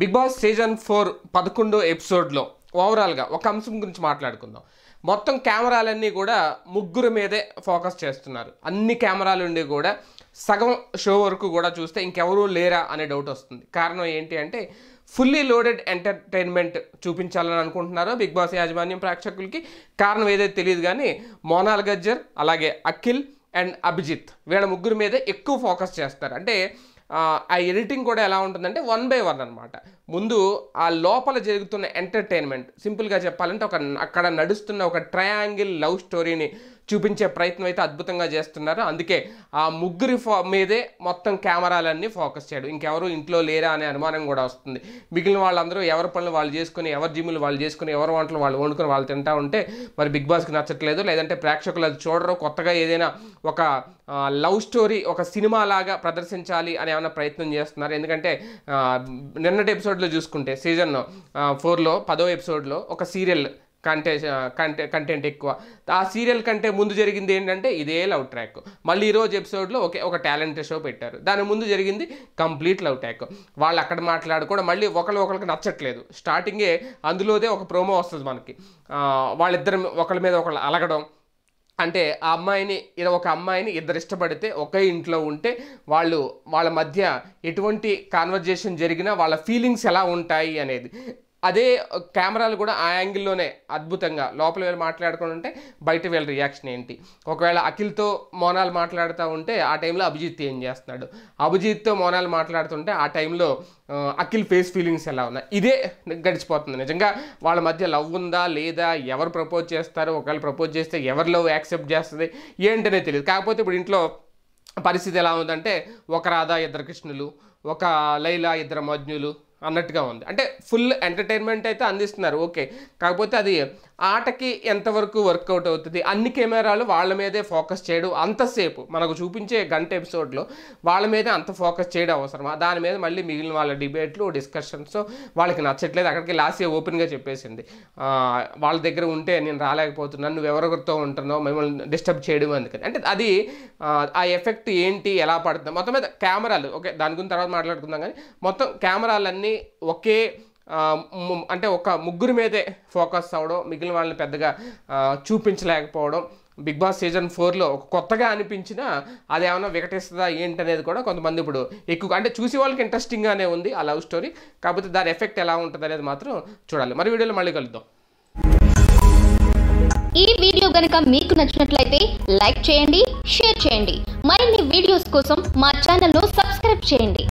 Big boss season four పదకొండో ఎపిసోడ్లో ఓవరాల్గా ఒక అంశం గురించి మాట్లాడుకుందాం. మొత్తం కెమెరాలన్నీ కూడా ముగ్గురు మీదే ఫోకస్ చేస్తున్నారు. అన్ని కెమెరాలు ఉండి కూడా సగం షో వరకు కూడా చూస్తే ఇంకెవరూ లేరా అనే డౌట్ వస్తుంది. కారణం ఏంటి అంటే ఫుల్లీ లోడెడ్ ఎంటర్టైన్మెంట్ చూపించాలని అనుకుంటున్నారో బిగ్ బాస్ యాజమాన్యం ప్రేక్షకులకి? కారణం ఏదైతే తెలియదు కానీ మోనాల్ గజ్జర్ అలాగే అఖిల్ అండ్ అభిజిత్ వీళ్ళ ముగ్గురు మీదే ఎక్కువ ఫోకస్ చేస్తారు. అంటే ఆ, ఆ ఎడిటింగ్ కూడా ఎలా ఉంటుందంటే వన్ బై వన్ అనమాట ముందు ఆ లోపల జరుగుతున్న ఎంటర్టైన్మెంట్ సింపుల్గా చెప్పాలంటే ఒక అక్కడ నడుస్తున్న ఒక ట్రయాంగిల్ లవ్ స్టోరీని చూపించే ప్రయత్నం అయితే అద్భుతంగా చేస్తున్నారు. అందుకే ఆ ముగ్గురి ఫో మీదే మొత్తం కెమెరాలన్నీ ఫోకస్ చేయడం. ఇంకెవరు ఇంట్లో లేరా అనే అనుమానం కూడా వస్తుంది. మిగిలిన వాళ్ళందరూ ఎవరి పనులు వాళ్ళు చేసుకుని ఎవరి జిమ్లు వాళ్ళు చేసుకుని ఎవరి వంటలు వాళ్ళు వండుకొని వాళ్ళు తింటా ఉంటే మరి బిగ్ బాస్కి నచ్చట్లేదు. లేదంటే ప్రేక్షకులు అది చూడరు. కొత్తగా ఏదైనా ఒక లవ్ స్టోరీ ఒక సినిమా లాగా ప్రదర్శించాలి అని ఏమైనా ప్రయత్నం చేస్తున్నారు. ఎందుకంటే నిన్నటి ఎపిసోడ్లో చూసుకుంటే సీజన్ ఫోర్లో పదో ఎపిసోడ్లో ఒక సీరియల్ కంటే కంటే కంటెంట్ ఎక్కువ. ఆ సీరియల్ కంటే ముందు జరిగింది ఏంటంటే ఇదే లవ్ ట్రాక్. మళ్ళీ ఈరోజు ఎపిసోడ్లో ఒకే ఒక టాలెంట్ షో పెట్టారు. దాని ముందు జరిగింది కంప్లీట్ లవ్ ట్రాక్ వాళ్ళు అక్కడ మాట్లాడుకోవడం మళ్ళీ ఒకరు ఒకరికి నచ్చట్లేదు. స్టార్టింగే అందులోదే ఒక ప్రోమో వస్తుంది మనకి. వాళ్ళిద్దరు ఒకళ్ళ మీద ఒకళ్ళు అలగడం. అంటే ఆ అమ్మాయిని ఇలా ఒక అమ్మాయిని ఇద్దరు ఇష్టపడితే ఒకే ఇంట్లో ఉంటే వాళ్ళు వాళ్ళ మధ్య ఎటువంటి కాన్వర్జేషన్ జరిగినా వాళ్ళ ఫీలింగ్స్ ఎలా ఉంటాయి అనేది. అదే కెమెరాలు కూడా ఆ యాంగిల్లోనే అద్భుతంగా. లోపల వీళ్ళు మాట్లాడుకుని ఉంటే బయట వీళ్ళ రియాక్షన్ ఏంటి? ఒకవేళ అఖిల్తో మోనాల్ మాట్లాడుతూ ఉంటే ఆ టైంలో అభిజిత్ ఏం చేస్తున్నాడు? అభిజిత్తో మోనాలు మాట్లాడుతుంటే ఆ టైంలో అఖిల్ ఫేస్ ఫీలింగ్స్ ఎలా ఉన్నాయి? ఇదే గడిచిపోతుంది. నిజంగా వాళ్ళ మధ్య లవ్ ఉందా లేదా ఎవరు ప్రపోజ్ చేస్తారు? ఒకవేళ ప్రపోజ్ చేస్తే ఎవరి లవ్ యాక్సెప్ట్ చేస్తుంది? ఏంటనే తెలియదు కాకపోతే ఇప్పుడు ఇంట్లో పరిస్థితి ఎలా ఉందంటే ఒక రాధా ఇద్దరు కృష్ణులు ఒక లైలా ఇద్దరు మజ్ఞులు అన్నట్టుగా ఉంది. అంటే ఫుల్ ఎంటర్టైన్మెంట్ అయితే అందిస్తున్నారు. ఓకే కాకపోతే అది ఆటకి ఎంతవరకు వర్కౌట్ అవుతుంది? అన్ని కెమెరాలు వాళ్ళ మీదే ఫోకస్ చేయడం అంతసేపు మనకు చూపించే గంట ఎపిసోడ్లో వాళ్ళ మీదే అంత ఫోకస్ చేయడం అవసరమా? దాని మీద మళ్ళీ మిగిలిన వాళ్ళ డిబేట్లు డిస్కషన్స్ వాళ్ళకి నచ్చట్లేదు. అక్కడికి లాస్ట్ ఇయర్ ఓపెన్గా చెప్పేసింది. వాళ్ళ దగ్గర ఉంటే నేను రాలేకపోతున్నాను నువ్వు ఎవరెవరితో ఉంటున్నావు మిమ్మల్ని డిస్టర్బ్ చేయడం అందుకని అంటే అది ఆ, ఎఫెక్ట్ ఏంటి ఎలా పడుతుంది. మొత్తం మీద కెమెరాలు ఓకే దాని గురించి తర్వాత మాట్లాడుకుందాం. కానీ మొత్తం కెమెరాలన్నీ ఒకే అంటే ఒక ముగ్గురు మీదే ఫోకస్ అవ్వడం మిగిలిన వాళ్ళని పెద్దగా చూపించలేకపోవడం బిగ్ బాస్ సీజన్ ఫోర్లో ఒక కొత్తగా అనిపించినా అది ఏమైనా వికటిస్తుందా ఏంటనేది కూడా కొంతమంది ఇప్పుడు ఎక్కువ అంటే చూసే వాళ్ళకి ఇంట్రెస్టింగ్గానే ఉంది ఆ లవ్ స్టోరీ. కాకపోతే దాని ఎఫెక్ట్ ఎలా ఉంటుంది అనేది మాత్రం చూడాలి. మరి వీడియోలో మళ్ళీ కలుద్దాం. ఈ వీడియో గనుక మీకు నచ్చినట్లయితే లైక్ చేయండి షేర్ చేయండి. మరిన్ని వీడియోస్ కోసం మా ఛానల్ను సబ్స్క్రైబ్ చేయండి.